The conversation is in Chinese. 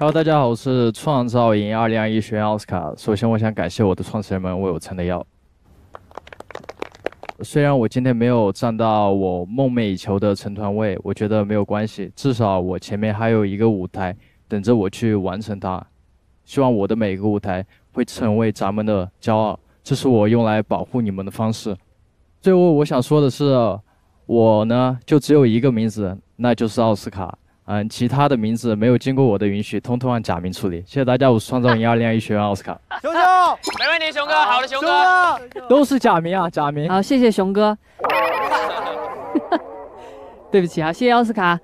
Hello，大家好，我是创造营二零二一学员奥斯卡。首先，我想感谢我的创始人们为我撑的腰。虽然我今天没有站到我梦寐以求的成团位，我觉得没有关系，至少我前面还有一个舞台等着我去完成它。希望我的每一个舞台会成为咱们的骄傲，这是我用来保护你们的方式。最后，我想说的是，我呢就只有一个名字，那就是奥斯卡。嗯，其他的名字没有经过我的允许，通通按假名处理。谢谢大家，我是创造营二零二一学员奥斯卡。熊熊，没问题，熊哥，好的，熊哥，都是假名啊，假名。好，谢谢熊哥。对不起啊，谢谢奥斯卡。